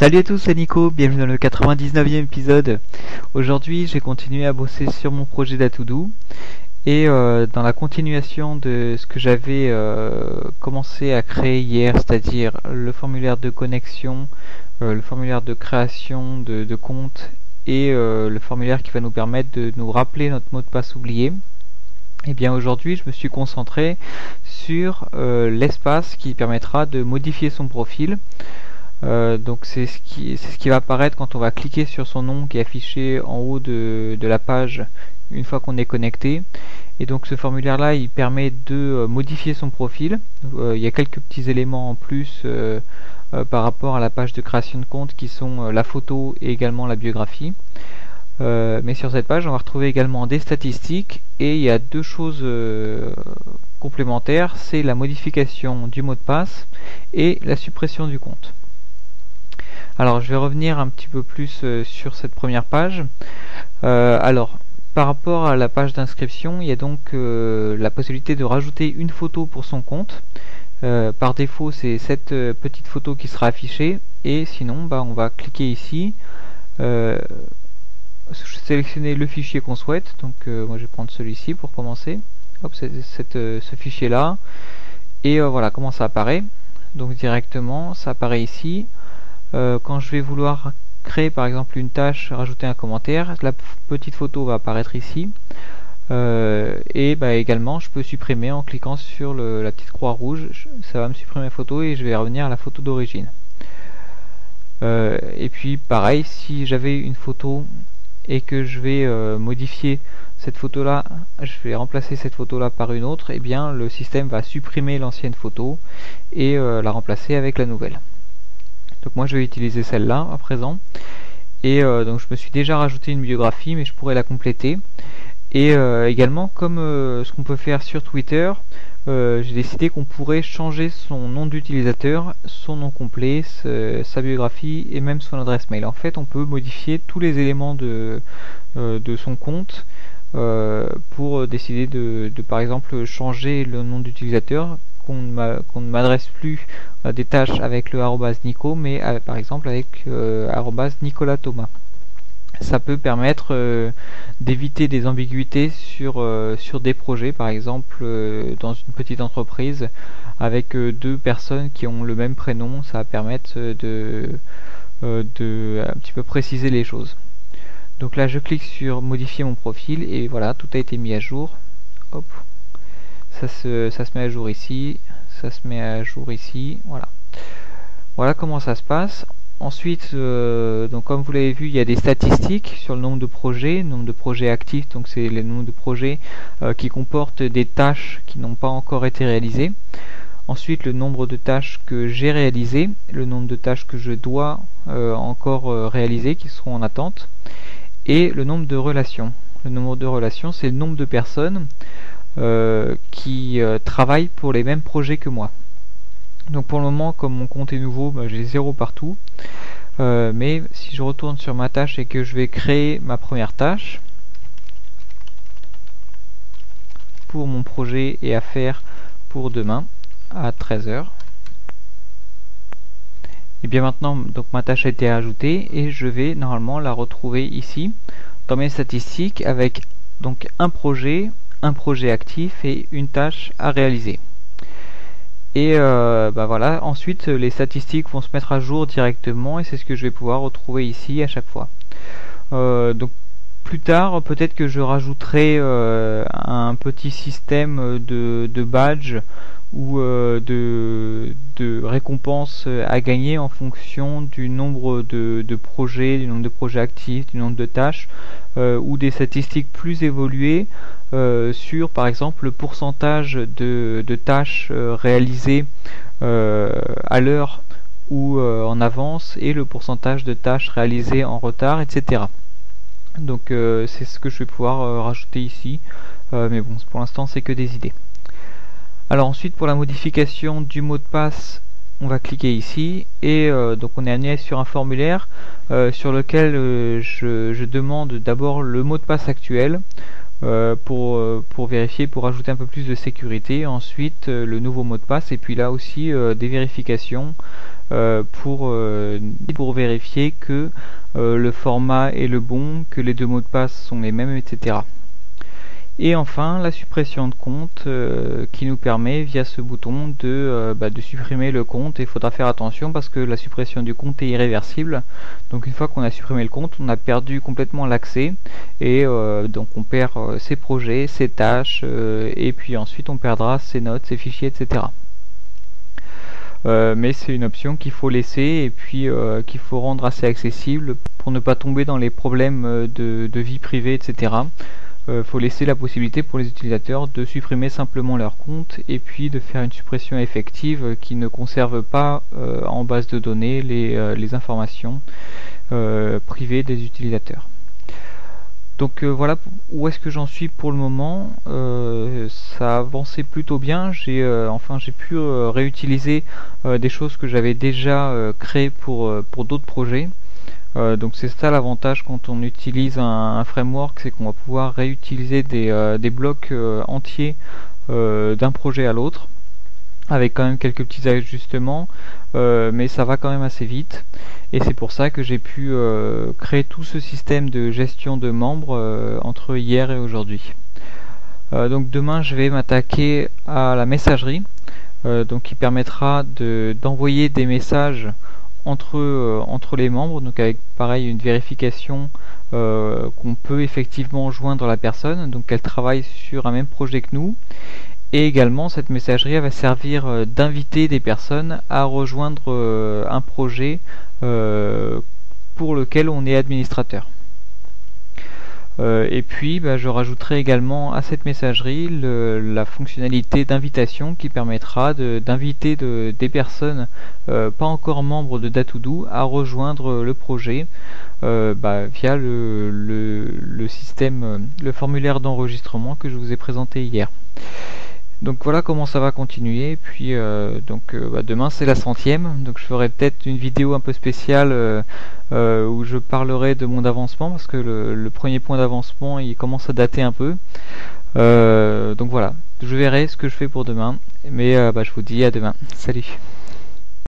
Salut à tous, c'est Nico, bienvenue dans le 99e épisode. Aujourd'hui, j'ai continué à bosser sur mon projet d'Atoudou et euh, dans la continuation de ce que j'avais euh, commencé à créer hier, c'est-à-dire le formulaire de connexion, euh, le formulaire de création de, compte et le formulaire qui va nous permettre de nous rappeler notre mot de passe oublié. Et eh bien aujourd'hui, je me suis concentré sur l'espace qui permettra de modifier son profil. Euh, donc c'est ce, qui, va apparaître quand on va cliquer sur son nom qui est affiché en haut de, la page une fois qu'on est connecté. Et donc ce formulaire là il permet de euh, modifier son profil. Euh, il y a quelques petits éléments en plus par rapport à la page de création de compte qui sont la photo et également la biographie. mais sur cette page on va retrouver également des statistiques et il y a deux choses complémentaires, c'est la modification du mot de passe et la suppression du compte. Alors je vais revenir un petit peu plus euh, sur cette première page. Euh, alors par rapport à la page d'inscription, il y a donc euh, la possibilité de rajouter une photo pour son compte. par défaut, c'est cette petite photo qui sera affichée. Et sinon, bah, on va cliquer ici, sélectionner le fichier qu'on souhaite. Donc moi je vais prendre celui-ci pour commencer. Hop, ce fichier là. Et voilà comment ça apparaît. Donc directement, ça apparaît ici. Euh, quand je vais vouloir créer par exemple une tâche, rajouter un commentaire, la petite photo va apparaître ici. Euh, et bah, également je peux supprimer en cliquant sur la petite croix rouge, ça va me supprimer la photo et je vais revenir à la photo d'origine. Euh, et puis pareil, si j'avais une photo et que je vais modifier cette photo là, je vais remplacer cette photo là par une autre, et eh bien le système va supprimer l'ancienne photo et la remplacer avec la nouvelle. Donc moi je vais utiliser celle-là à présent. Et euh, donc je me suis déjà rajouté une biographie mais je pourrais la compléter. Et euh, également comme euh, ce qu'on peut faire sur Twitter, j'ai décidé qu'on pourrait changer son nom d'utilisateur, son nom complet, sa biographie et même son adresse mail. En fait on peut modifier tous les éléments de, de son compte pour décider de, de, par exemple changer le nom d'utilisateur qu'on ne m'adresse plus à des tâches avec le Nico, mais euh, par exemple avec euh, Nicolas Thomas. Ça peut permettre euh, d'éviter des ambiguïtés sur, sur des projets, par exemple dans une petite entreprise avec deux personnes qui ont le même prénom, ça va permettre de, de un petit peu préciser les choses. Donc là je clique sur modifier mon profil et voilà tout a été mis à jour. Hop, ça se, ça se met à jour ici, ça se met à jour ici, voilà. Voilà comment ça se passe. Ensuite, euh, donc comme vous l'avez vu, il y a des statistiques sur le nombre de projets, nombre de projets actifs, donc c'est le nombre de projets euh, qui comportent des tâches qui n'ont pas encore été réalisées. Ensuite, le nombre de tâches que j'ai réalisées, le nombre de tâches que je dois euh, encore réaliser, qui seront en attente, et le nombre de relations. Le nombre de relations, c'est le nombre de personnes euh, qui euh, travaillent pour les mêmes projets que moi. Donc pour le moment, comme mon compte est nouveau, bah, j'ai zéro partout. Euh, mais si je retourne sur ma tâche et que je vais créer ma première tâche pour mon projet et à faire pour demain à 13h. Et bien maintenant, donc ma tâche a été ajoutée et je vais normalement la retrouver ici dans mes statistiques avec donc un projet, un projet actif et une tâche à réaliser. Et euh, bah voilà, ensuite les statistiques vont se mettre à jour directement et c'est ce que je vais pouvoir retrouver ici à chaque fois. Euh, donc plus tard, peut-être que je rajouterai euh, un petit système de, de badge ou de, de récompenses à gagner en fonction du nombre de, projets, du nombre de projets actifs, du nombre de tâches, ou des statistiques plus évoluées euh, sur par exemple le pourcentage de, tâches euh, réalisées euh, à l'heure ou en avance et le pourcentage de tâches réalisées en retard, etc. Donc c'est ce que je vais pouvoir rajouter ici, mais bon pour l'instant c'est que des idées. Alors ensuite pour la modification du mot de passe on va cliquer ici et donc on est amené sur un formulaire sur lequel je, je, demande d'abord le mot de passe actuel euh, pour, euh, pour vérifier, pour ajouter un peu plus de sécurité. Ensuite, euh, le nouveau mot de passe et puis là aussi des vérifications pour, pour vérifier que le format est le bon, que les deux mots de passe sont les mêmes, etc. Et enfin, la suppression de compte euh, qui nous permet via ce bouton de, euh, bah, de supprimer le compte. il faudra faire attention parce que la suppression du compte est irréversible. Donc une fois qu'on a supprimé le compte, on a perdu complètement l'accès. Et euh, donc on perd ses projets, ses tâches, et puis ensuite on perdra ses notes, ses fichiers, etc. mais c'est une option qu'il faut laisser et puis qu'il faut rendre assez accessible pour ne pas tomber dans les problèmes de, vie privée, etc euh, faut laisser la possibilité pour les utilisateurs de supprimer simplement leur compte et puis de faire une suppression effective qui ne conserve pas euh, en base de données les, euh, informations privées des utilisateurs. Donc voilà où est-ce que j'en suis pour le moment. ça a avancé plutôt bien. J'ai enfin j'ai pu réutiliser des choses que j'avais déjà créées pour, pour d'autres projets. Euh, donc c'est ça l'avantage quand on utilise un, framework, c'est qu'on va pouvoir réutiliser des, euh, blocs euh, entiers d'un projet à l'autre, avec quand même quelques petits ajustements, mais ça va quand même assez vite. Et c'est pour ça que j'ai pu créer tout ce système de gestion de membres entre hier et aujourd'hui. donc demain je vais m'attaquer à la messagerie, donc qui permettra d'envoyer des messages entre, euh, entre les membres, donc avec pareil une vérification euh, qu'on peut effectivement joindre la personne, donc qu'elle travaille sur un même projet que nous. Et également, cette messagerie va servir euh, d'inviter des personnes à rejoindre un projet pour lequel on est administrateur. Euh, et puis bah, je rajouterai également à cette messagerie la fonctionnalité d'invitation qui permettra d'inviter des personnes euh, pas encore membres de Datoudou à rejoindre le projet euh, bah, via le, système, le formulaire d'enregistrement que je vous ai présenté hier. Donc voilà comment ça va continuer. Puis euh, donc euh, bah, demain c'est la centième, donc je ferai peut-être une vidéo un peu spéciale euh, où je parlerai de mon avancement parce que le, premier point d'avancement il commence à dater un peu. donc voilà, je verrai ce que je fais pour demain. Mais bah, je vous dis à demain. Salut